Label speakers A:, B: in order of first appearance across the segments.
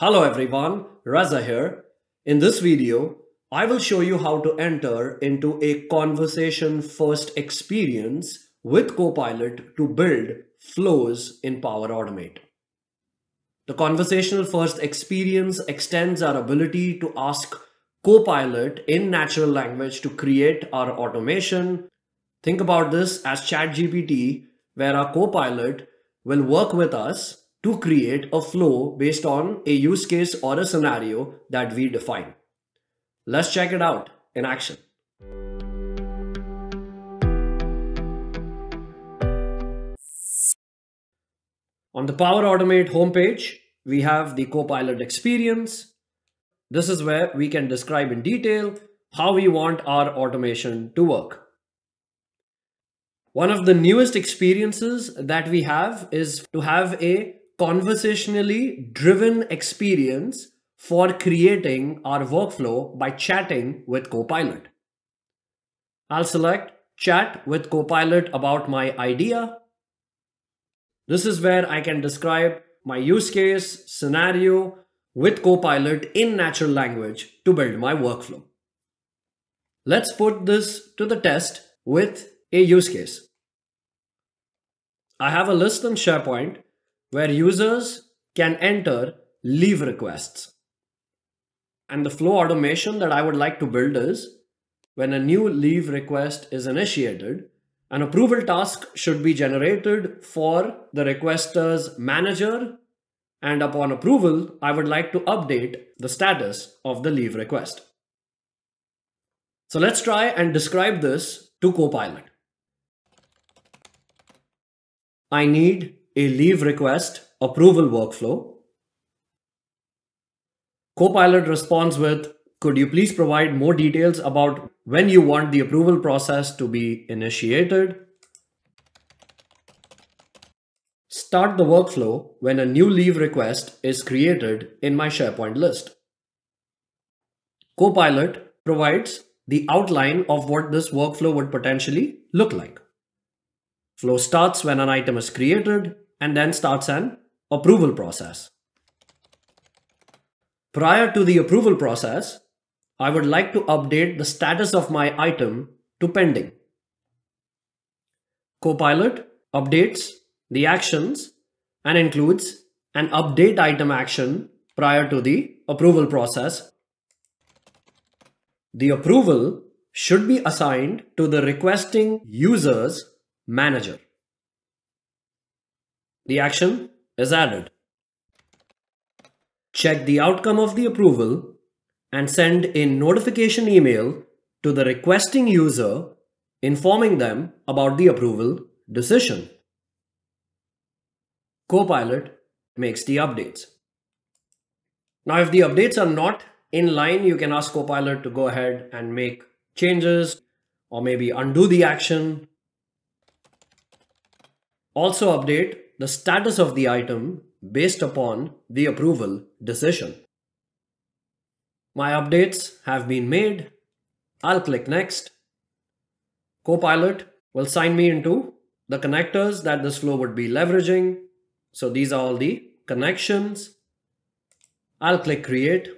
A: Hello everyone, Reza here. In this video, I will show you how to enter into a conversation first experience with Copilot to build flows in Power Automate. The conversational first experience extends our ability to ask Copilot in natural language to create our automation. Think about this as ChatGPT, where our Copilot will work with us to create a flow based on a use case or a scenario that we define. Let's check it out in action. On the Power Automate homepage, we have the Copilot experience. This is where we can describe in detail how we want our automation to work. One of the newest experiences that we have is to have a conversationally driven experience for creating our workflow by chatting with Copilot. I'll select chat with Copilot about my idea. This is where I can describe my use case scenario with Copilot in natural language to build my workflow. Let's put this to the test with a use case. I have a list in SharePoint where users can enter leave requests. And the flow automation that I would like to build is when a new leave request is initiated, an approval task should be generated for the requester's manager. And upon approval, I would like to update the status of the leave request. So let's try and describe this to Copilot. I need a leave request approval workflow. Copilot responds with, could you please provide more details about when you want the approval process to be initiated? Start the workflow when a new leave request is created in my SharePoint list. Copilot provides the outline of what this workflow would potentially look like. Flow starts when an item is created and then starts an approval process. Prior to the approval process, I would like to update the status of my item to pending. Copilot updates the actions and includes an update item action prior to the approval process. The approval should be assigned to the requesting user's manager. The action is added. Check the outcome of the approval and send a notification email to the requesting user informing them about the approval decision. Copilot makes the updates. Now, if the updates are not in line, you can ask Copilot to go ahead and make changes or maybe undo the action also update the status of the item based upon the approval decision. My updates have been made. I'll click next. Copilot will sign me into the connectors that this flow would be leveraging. So these are all the connections. I'll click create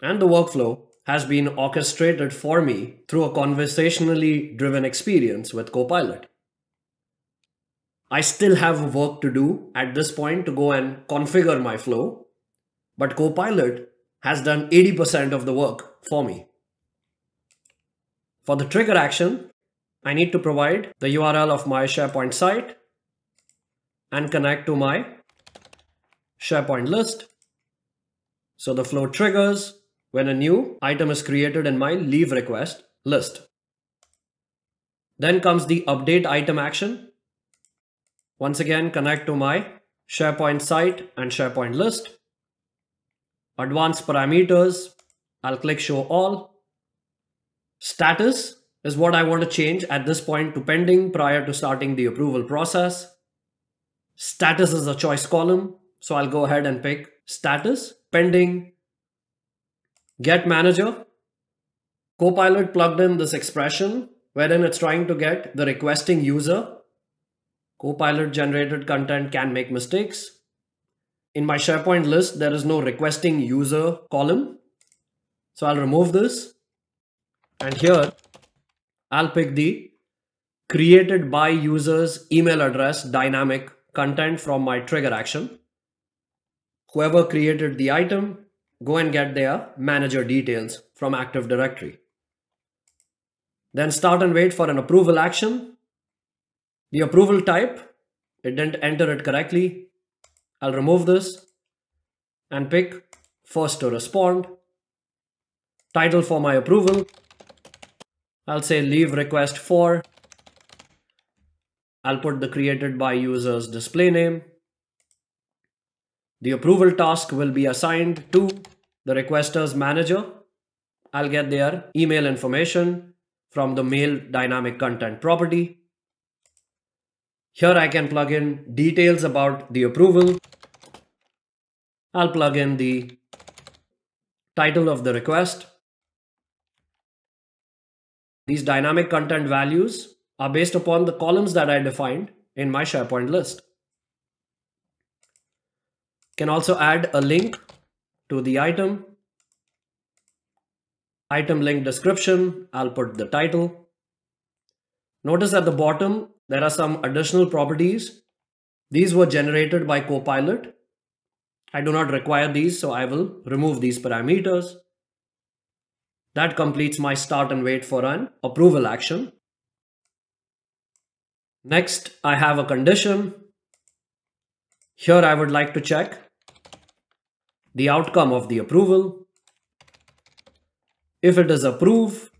A: and the workflow has been orchestrated for me through a conversationally driven experience with Copilot. I still have work to do at this point to go and configure my flow, but Copilot has done 80% of the work for me. For the trigger action, I need to provide the URL of my SharePoint site and connect to my SharePoint list. So the flow triggers when a new item is created in my leave request list. Then comes the update item action once again, connect to my SharePoint site and SharePoint list. Advanced parameters, I'll click show all. Status is what I want to change at this point to pending prior to starting the approval process. Status is a choice column, so I'll go ahead and pick status, pending, get manager. Copilot plugged in this expression wherein it's trying to get the requesting user Copilot generated content can make mistakes. in my SharePoint list, there is no requesting user column. So I'll remove this. And here, I'll pick the created by users email address dynamic content from my trigger action. Whoever created the item, go and get their manager details from Active Directory. Then start and wait for an approval action. The approval type, it didn't enter it correctly. I'll remove this and pick first to respond. Title for my approval. I'll say leave request for. I'll put the created by users display name. The approval task will be assigned to the requester's manager. I'll get their email information from the mail dynamic content property. Here I can plug in details about the approval. I'll plug in the title of the request. These dynamic content values are based upon the columns that I defined in my SharePoint list. Can also add a link to the item. Item link description, I'll put the title. Notice at the bottom, there are some additional properties. These were generated by Copilot. I do not require these, so I will remove these parameters. That completes my start and wait for an approval action. Next, I have a condition. Here I would like to check the outcome of the approval. If it is approved,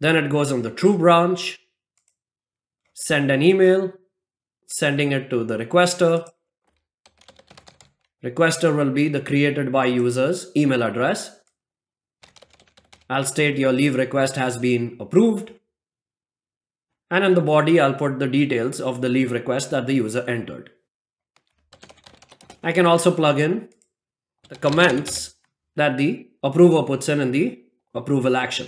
A: then it goes on the true branch, send an email, sending it to the requester. Requester will be the created by user's email address. I'll state your leave request has been approved. And in the body, I'll put the details of the leave request that the user entered. I can also plug in the comments that the approver puts in in the approval action.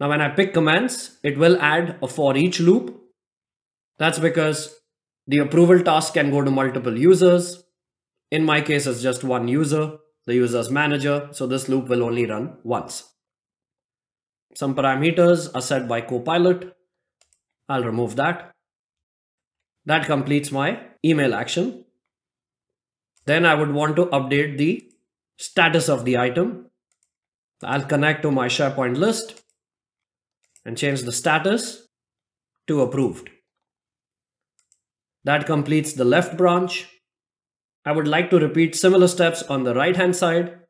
A: Now when I pick commands, it will add a for each loop. That's because the approval task can go to multiple users. In my case, it's just one user, the user's manager. So this loop will only run once. Some parameters are set by Copilot. I'll remove that. That completes my email action. Then I would want to update the status of the item. I'll connect to my SharePoint list and change the status to approved. That completes the left branch. I would like to repeat similar steps on the right hand side.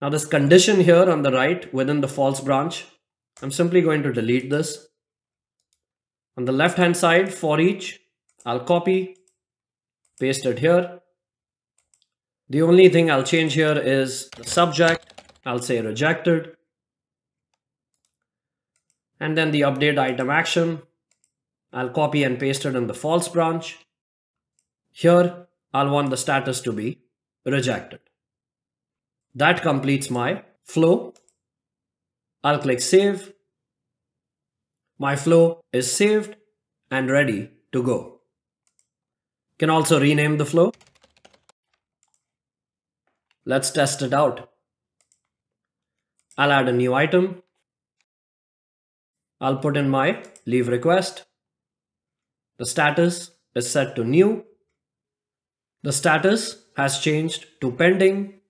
A: Now this condition here on the right within the false branch, I'm simply going to delete this. On the left hand side for each, I'll copy, paste it here. The only thing I'll change here is the subject. I'll say rejected. And then the update item action. I'll copy and paste it in the false branch. Here, I'll want the status to be rejected. That completes my flow. I'll click save. My flow is saved and ready to go. Can also rename the flow. Let's test it out. I'll add a new item. I'll put in my leave request. The status is set to new. The status has changed to pending.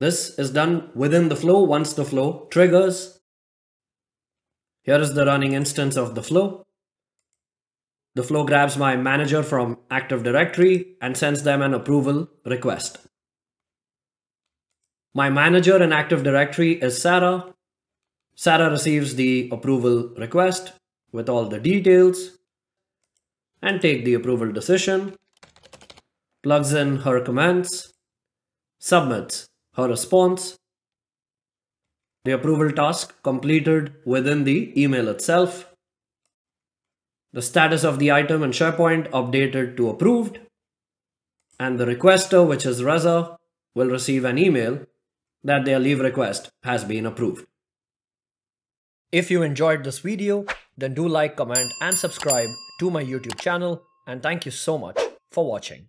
A: This is done within the flow once the flow triggers. Here is the running instance of the flow. The flow grabs my manager from Active Directory and sends them an approval request. My manager in Active Directory is Sarah. Sarah receives the approval request with all the details and take the approval decision, plugs in her comments, submits her response, the approval task completed within the email itself, the status of the item in SharePoint updated to approved, and the requester, which is Reza, will receive an email that their leave request has been approved. If you enjoyed this video, then do like, comment and subscribe to my YouTube channel and thank you so much
B: for watching.